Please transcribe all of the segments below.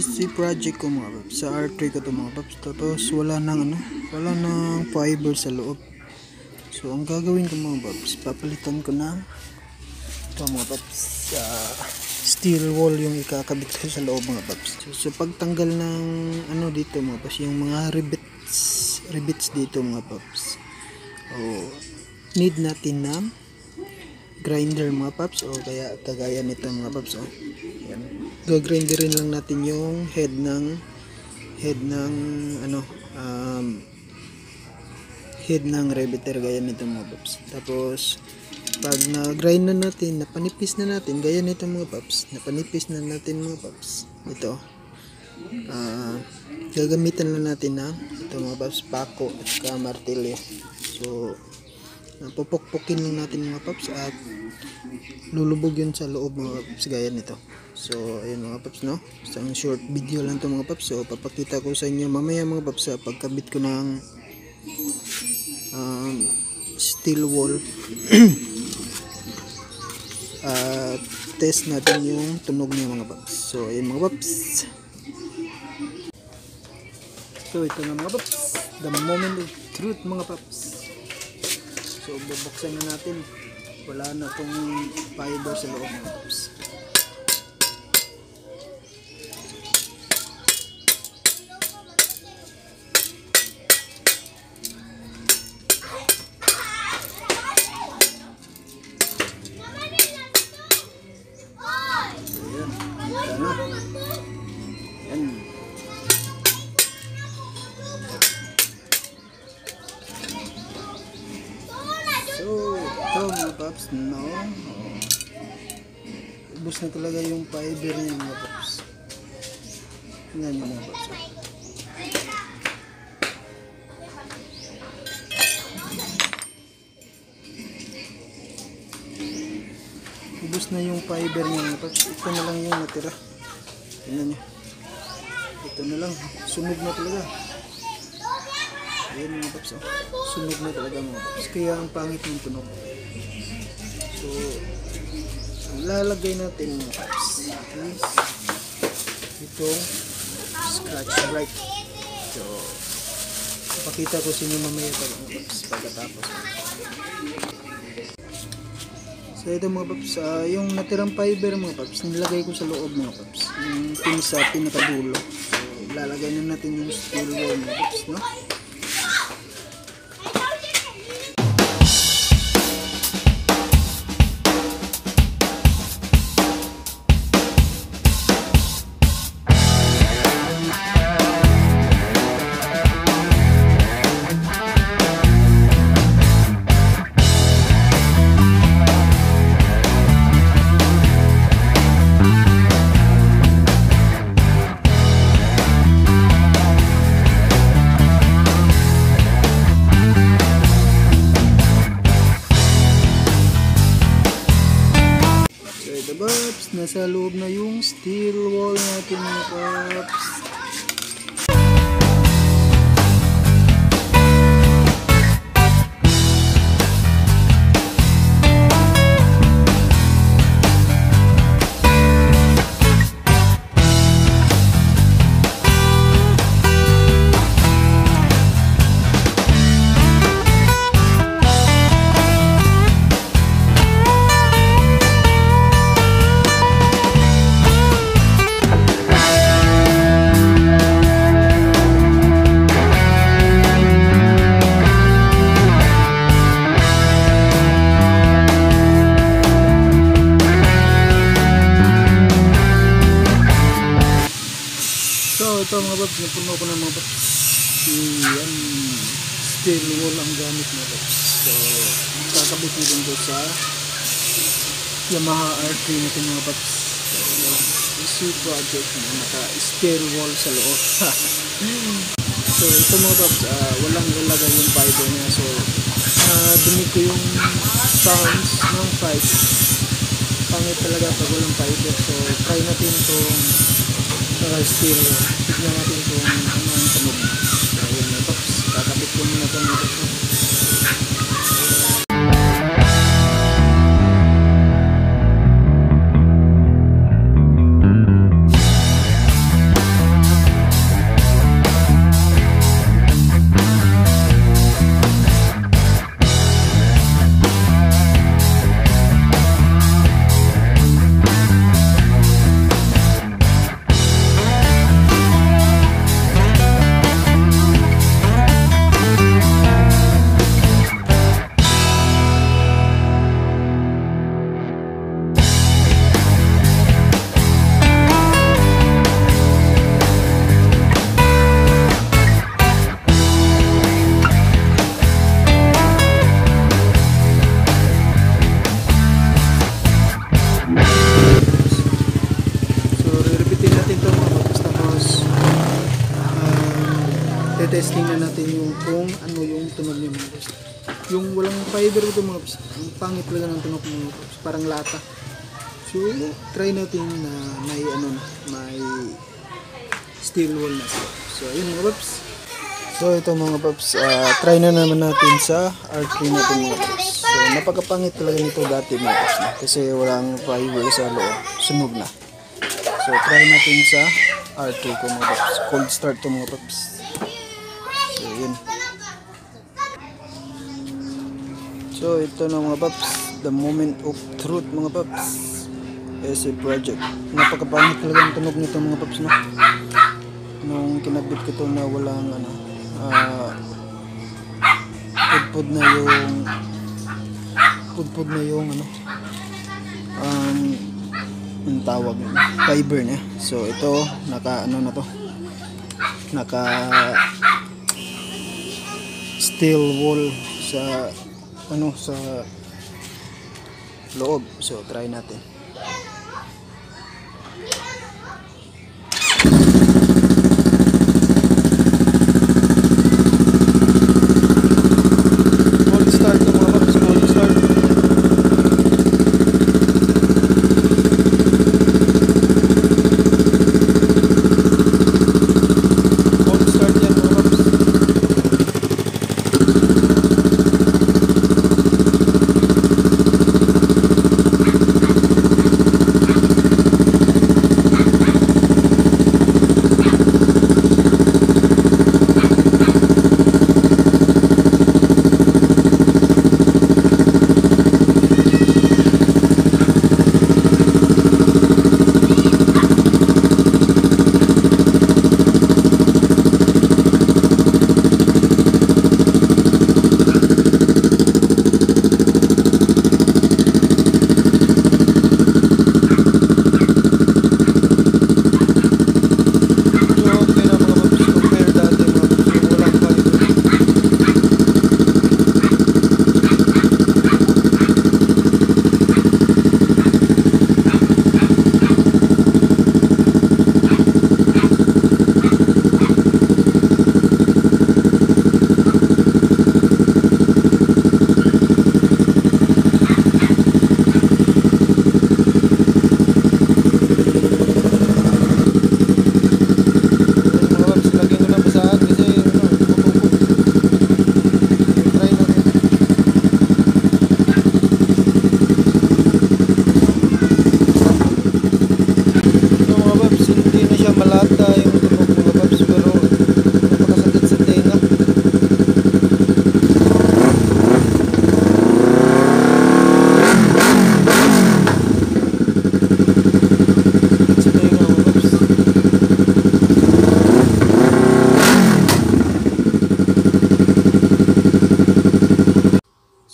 easy project ko mga paps. Sa R3 ko to mga paps. Tapos wala nang ano, wala nang fiber sa loob. So ang gagawin ko mga paps, papalitan ko ng ito mga paps. sa steel wall yung ikakabit ko sa loob mga paps. So, sa pagtanggal ng ano dito mga paps, yung mga rivets, rivets dito mga paps. Oh, need natin ng grinder mga paps o kaya kagaya nito mga paps oh. Yan. Gagrinderin lang natin yung head ng head ng ano um, head ng riveter gaya nito mga paps. Tapos pag na-grind na natin, napanipis na natin, gaya nito mga paps, napanipis na natin mga paps. Ito. ah gagamitan lang natin ng ito mga paps, pako at saka martilyo. So, napupukpukin lang natin mga paps at lulubog yun sa loob mga paps gaya nito. So, ayun mga paps no. Isang short video lang to mga paps. So, papakita ko sa inyo mamaya mga paps sa pagkabit ko ng um, steel wall. at test natin yung tunog niya mga paps. So, ayun mga paps. So, ito na mga paps. The moment of truth mga paps. So, bubuksan na natin. Wala na tong fiber sa loob mga So, ito mga paps, no? Oh. Ubus na talaga yung fiber niya mga paps. Tingnan niyo mga paps. oh. Ubus na yung fiber niya mga paps. Ito na lang yung natira. Tingnan niyo. Ito na lang. Sunog na talaga. Ayan mga paps. Oh. Sunog na talaga mga paps. Kaya ang pangit ng tunog. So, ang lalagay natin mga paps is itong scratch bright. So, pakita ko sa inyo mamaya pa mga paps pagkatapos. So ito mga paps, ah, yung natirang fiber mga paps, nilagay ko sa loob mga paps. Yung pin sa pinakadulo. So, lalagay na natin yung steel wall mga paps, no? Paps, nasa loob na yung steel wall natin mga paps. Kakabit natin ito sa Yamaha R3 natin mga paps. So, easy project na naka-steel wall sa loob. so ito mga paps, ah, walang ilagay yung fiber niya. So, uh, dumi ko yung sounds ng pipe. Pangit talaga pag walang fiber. So, try natin itong uh, steel wall. Tignan natin kung ano ang testing na natin yung kung ano yung tunog niya mga paps. Yung walang fiber ito mga paps. Ang pangit talaga ng tunog mga paps. Parang lata. So, try natin na may ano na, may steel wall na siya. So, ayun mga paps. So, ito mga paps, ah, try na naman natin sa R3 natin mga paps. So, napakapangit talaga nito dati mga paps na. Kasi walang fiber sa loob. Sunog na. So, try natin sa R2 ko mga paps. Cold start to mga paps. So, yun. So, ito na mga paps. The moment of truth mga paps. SA project. Napakapangit talaga ang tunog nito mga paps no. Nung kinabit ko to na walang ano, ah, pudpud na yung pudpud na yung ano, um, ang tawag fiber niya. So ito naka ano na to. Naka steel wall sa ano sa loob. So try natin.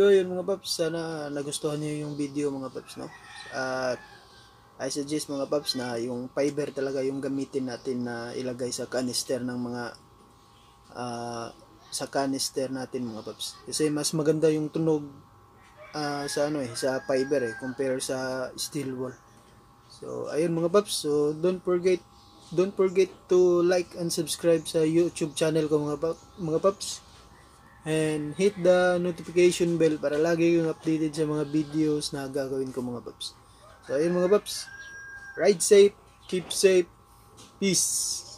So yun mga paps, sana nagustuhan niyo yung video mga paps no. At I suggest mga paps na yung fiber talaga yung gamitin natin na ilagay sa canister ng mga ah, sa canister natin mga paps. Kasi mas maganda yung tunog ah, sa ano eh, sa fiber eh compare sa steel wall. So ayun mga paps, so don't forget don't forget to like and subscribe sa YouTube channel ko mga pap, mga paps and hit the notification bell para lagi kang updated sa mga videos na gagawin ko mga paps. So ayun mga paps, ride safe, keep safe, peace.